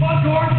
fuck, Dork?